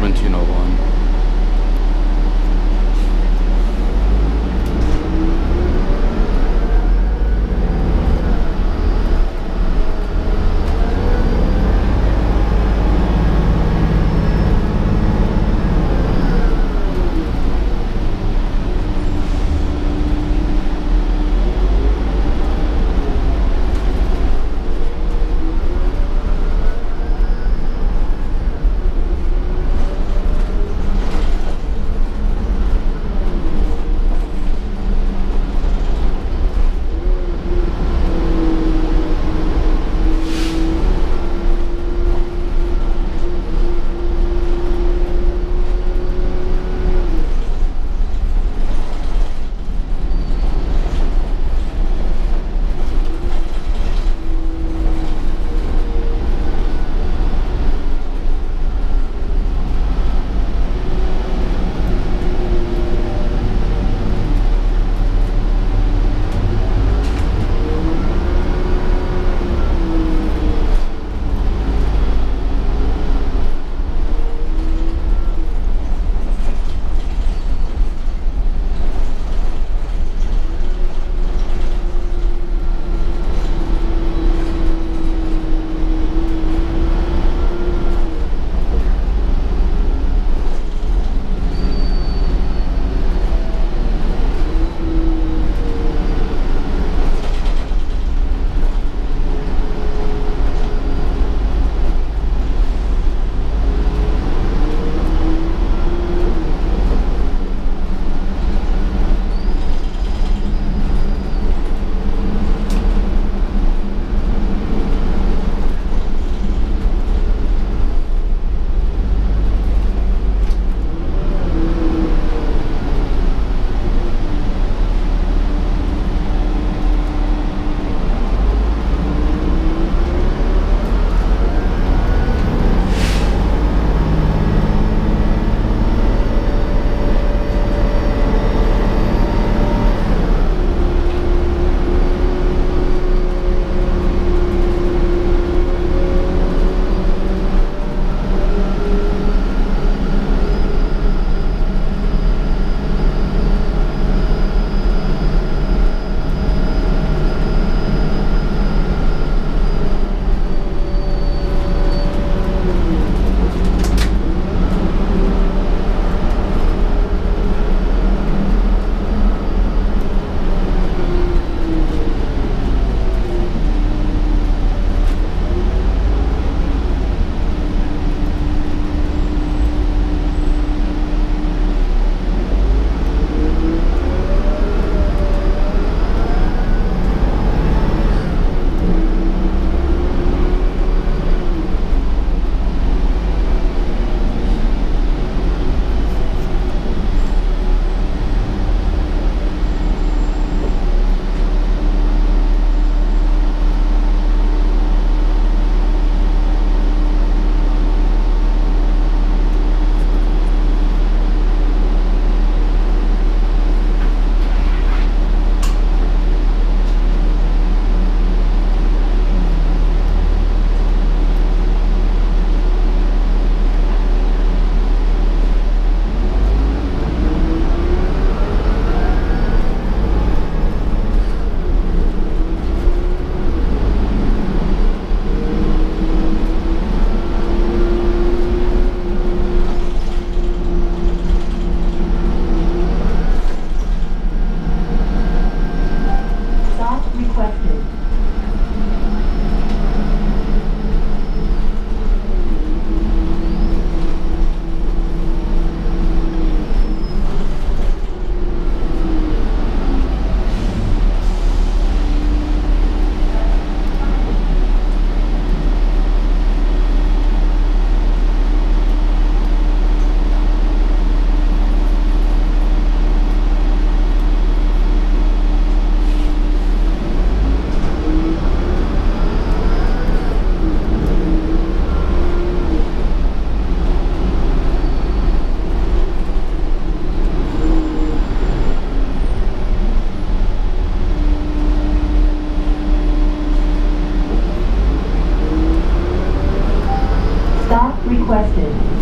1701. requested.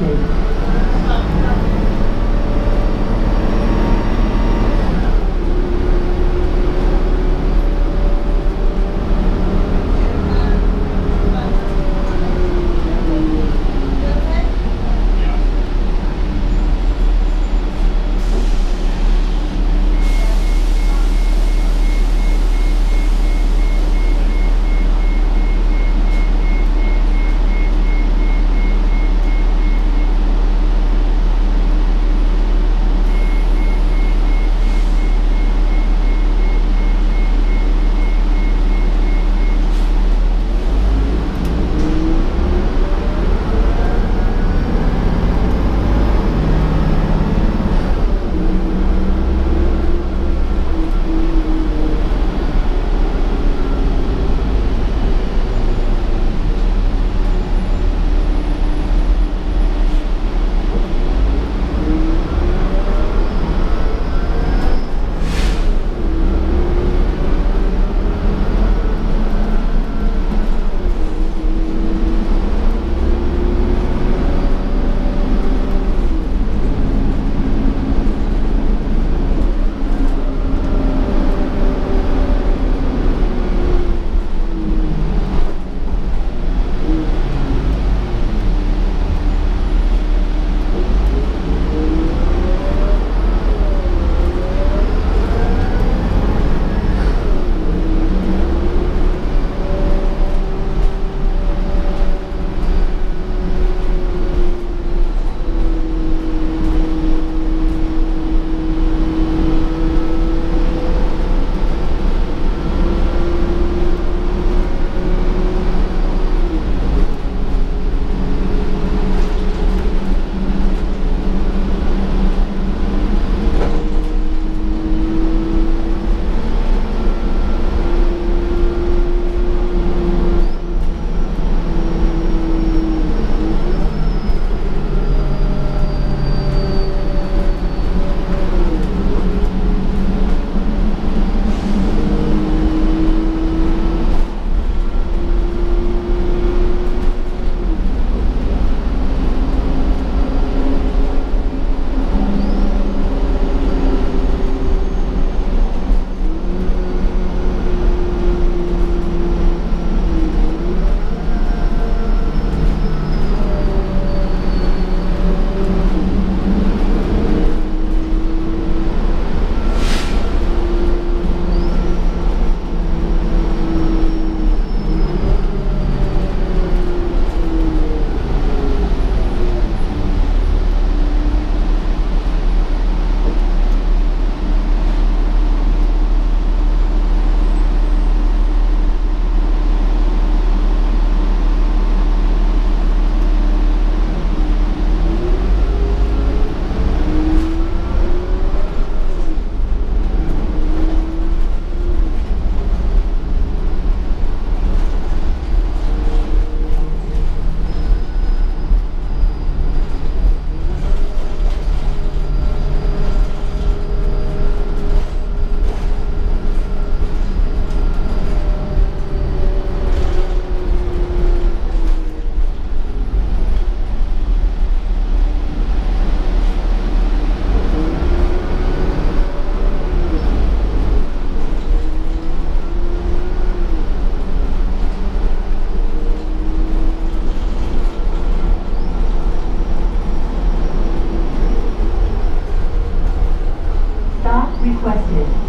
Requested. question.